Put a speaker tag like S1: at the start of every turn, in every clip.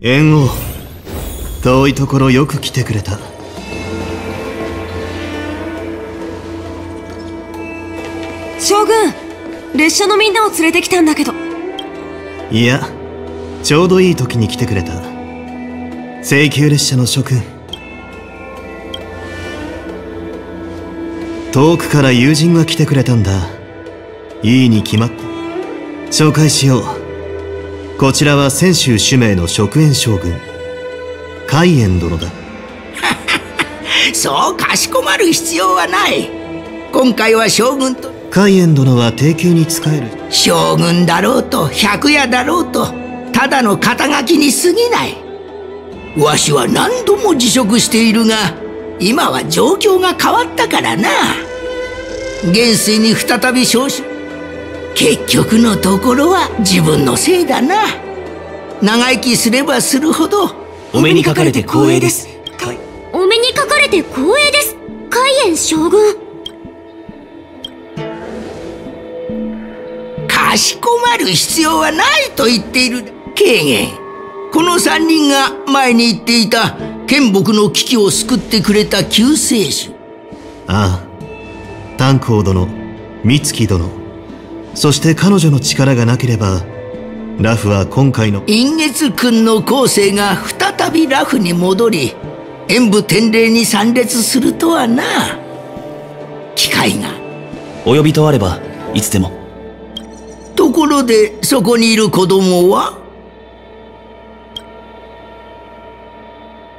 S1: 縁王遠いところよく来てくれた。
S2: 将軍列車のみんなを連れてきたんだけど。
S1: いやちょうどいい時に来てくれた。請求列車の諸君。遠くから友人が来てくれたんだ。いいに決まった。紹介しようこちらは泉州主命の食塩将軍。海燕殿だ。
S3: そうかしこまる必要はない。今回は将軍と。
S1: 海燕殿は定休に仕える。
S3: 将軍だろうと百夜だろうとただの肩書きに過ぎない。わしは何度も辞職しているが今は状況が変わったからな。元帥に再び招集結局のところは自分のせいだな。長生きすればするほど
S4: お目にかかれて光栄です。
S5: お目にかかれて光栄です。海燕将軍。
S3: かしこまる必要はないと言っている。軽減この三人が前に言っていた剣木の危機を救ってくれた救世主。
S1: ああ。炭鉱殿美月殿そして彼女の力がなければラフは今回の
S3: 陰月君の後世が再びラフに戻り演武天霊に参列するとはな。機会が。
S4: お呼びとあればいつでも。
S3: ところでそこにいる子供は？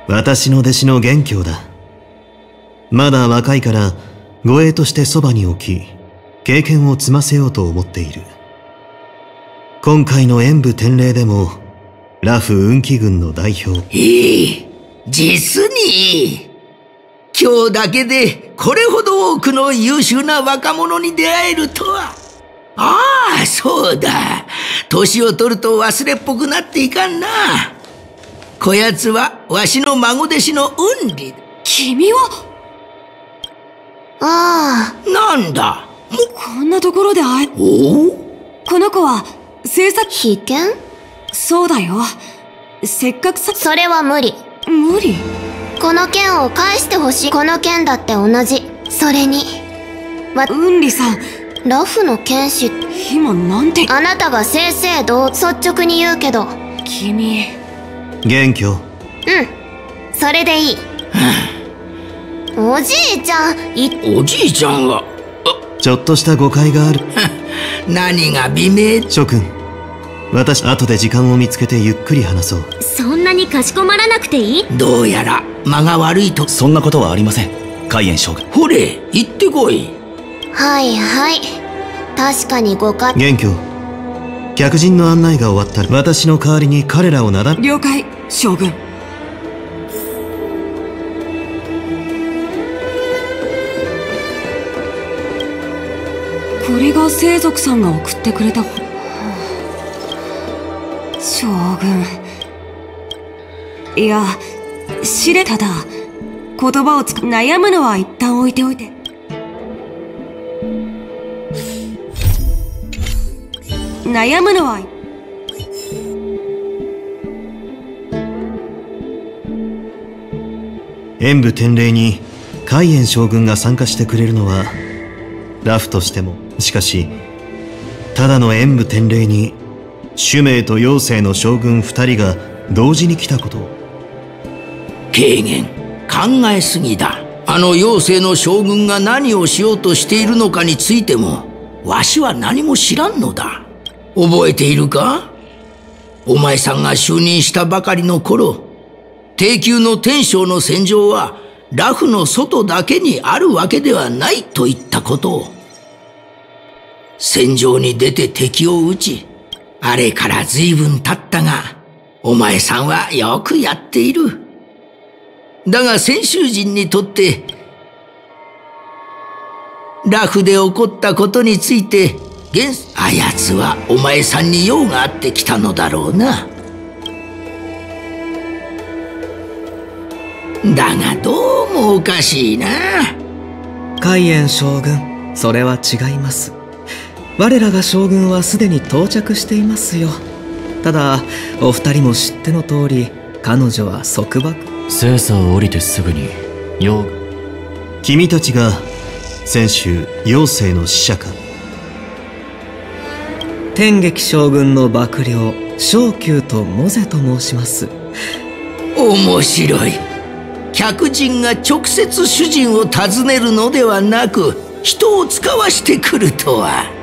S1: 私の弟子の元凶だ。まだ若いから護衛としてそばに置き経験を積ませようと思っている。今回の演武天霊でもラフ運気軍の代表。
S3: いい実にいい。今日だけでこれほど多くの優秀な若者に出会えるとは。ああそうだ。年を取ると忘れっぽくなっていかんな。こやつはわしの孫弟子の運理。
S2: 君は？
S5: あ
S3: あ。なんだ？
S2: こんなところで会えこの子は制作
S5: 被験
S2: そうだよ。せっかくさ
S5: それは無理。
S2: 無理？
S5: この剣を返してほしい。この剣だって同じ。それに。わ
S2: うんりさん。
S5: ラフの剣士。
S2: 今なんて？
S5: あなたが正々堂率直に言うけど。
S2: 君。
S1: 元凶
S5: うん。それでいい。おじいちゃんい
S3: おじいちゃんは
S1: ちょっとした誤解がある。
S3: 何が美名
S1: 諸君私後で時間を見つけてゆっくり話そう。
S5: そんなにかしこまらなくていい？
S3: どうやら間が悪いと。
S4: そんなことはありません。海燕将軍。
S3: ほれ行ってこい。
S5: はいはい。確かに誤解
S1: 元凶。客人の案内が終わったら私の代わりに彼らをなだ
S2: 了解将軍これが聖族さんが送ってくれた将軍。いや知れただ。言葉をつく悩むのは一旦置いておいて。悩むのは
S1: 演武天霊に海燕将軍が参加してくれるのはラフとしても。しかしただの演武天霊に主命と妖精の将軍二人が同時に来たことを。
S3: 軽減考えすぎだ。あの妖精の将軍が何をしようとしているのかについてもわしは何も知らんのだ。覚えているか？お前さんが就任したばかりの頃低級の天将の戦場はラフの外だけにあるわけではないと言ったことを。戦場に出て敵を撃ちあれから随分経ったがお前さんはよくやっている。だが先州人にとってラフで起こったことについて現あやつはお前さんに用があってきたのだろうな。だがどうもおかしいな。
S6: 海燕将軍それは違います。我らが将軍はすでに到着していますよ。ただお二人も知っての通り彼女は束縛。
S7: 精査を降りてすぐに用
S1: 君たちが先週妖精の使者か。
S6: 天撃将軍の幕僚昇級とモゼと申します。
S3: 面白い。客人が直接主人を訪ねるのではなく人を使わしてくるとは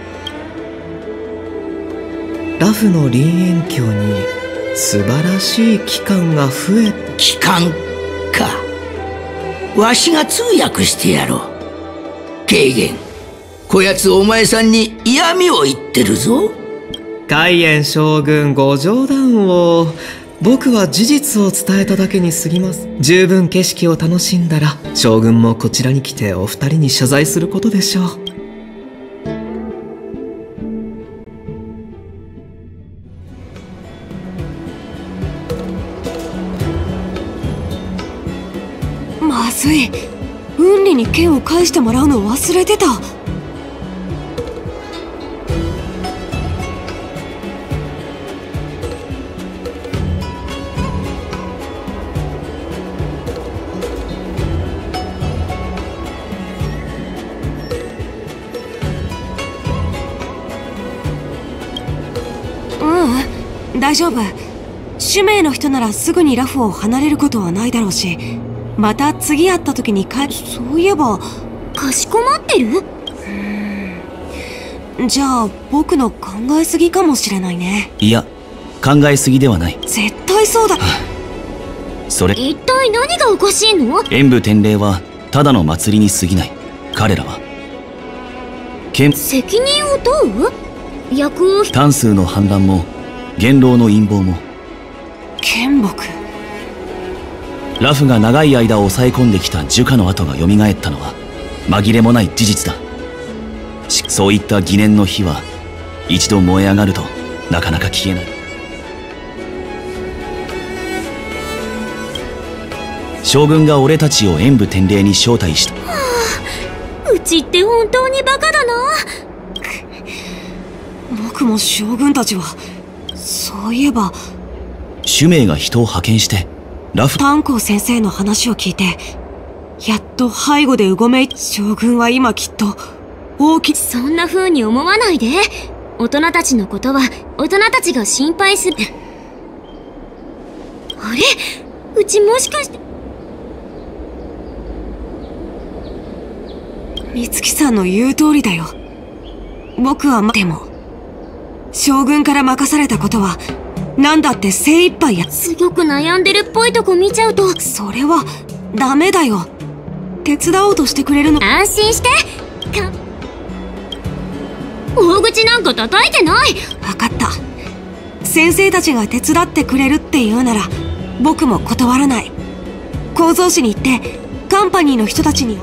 S6: ラフの林園郷に素晴らしい機関が増え
S3: 機関か。わしが通訳してやろう。軽減。こやつお前さんに嫌味を言ってるぞ。
S6: 海燕将軍ご冗談を。僕は事実を伝えただけに過ぎます。十分景色を楽しんだら将軍もこちらに来てお二人に謝罪することでしょう
S2: まずいウンリに剣を返してもらうのを忘れてた。ううん大丈夫。使命の人ならすぐにラフを離れることはないだろうし。また次会った時に帰そういえば。
S5: かしこまってる？
S2: じゃあ僕の考えすぎかもしれないね。
S4: いや考えすぎではない。
S2: 絶対そうだ。
S4: それ。
S5: 一体何がおかしいの？
S4: 演武天霊はただの祭りに過ぎない。彼らは。剣。
S5: 責任を問う？役を
S4: 単数の反乱も元老の陰謀も。
S2: 剣木
S4: ラフが長い間抑え込んできた樹下の跡が蘇ったのは紛れもない事実だ。しそういった疑念の火は一度燃え上がるとなかなか消えない。将軍が俺たちを演武天霊に招待した。
S5: うちって本当にバカだな。
S2: 僕も将軍たちはそういえば。
S4: 主命が人を派遣してラフ。
S2: 炭鉱先生の話を聞いてやっと背後でうごめい将軍は今きっと大き
S5: そんな風に思わないで。大人たちのことは大人たちが心配する。あれ？うちもしかして。
S2: 美月さんの言う通りだよ。僕はまでも将軍から任されたことは何だって精一杯や。
S5: すごく悩んでるっぽいとこ見ちゃうと。
S2: それはダメだよ。手伝おうとしてくれるの。
S5: 安心して。か大口なんか叩いてない。
S2: 分かった。先生たちが手伝ってくれるって言うなら僕も断らない。構造紙に行ってカンパニーの人たちに